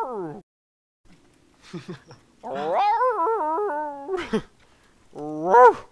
Woof! Woof!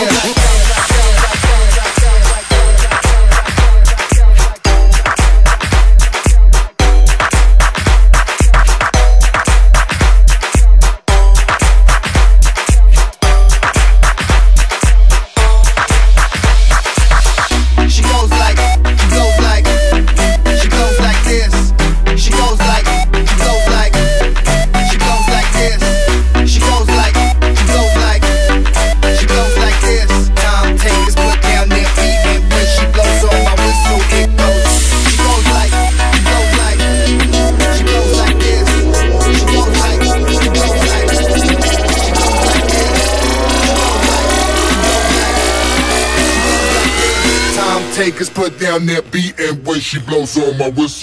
yeah. for my whistle.